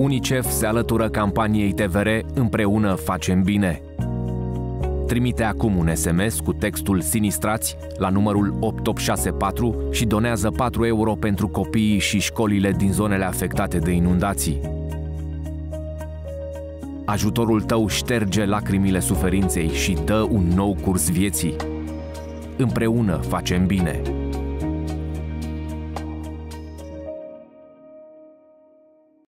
UNICEF se alătură campaniei TVR Împreună facem bine. Trimite acum un SMS cu textul Sinistrați la numărul 8864 și donează 4 euro pentru copiii și școlile din zonele afectate de inundații. Ajutorul tău șterge lacrimile suferinței și dă un nou curs vieții. Împreună facem bine.